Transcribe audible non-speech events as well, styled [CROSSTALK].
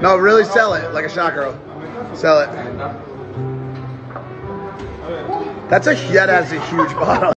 No, really sell it like a shot girl. Sell it. That's a that has a huge [LAUGHS] bottle.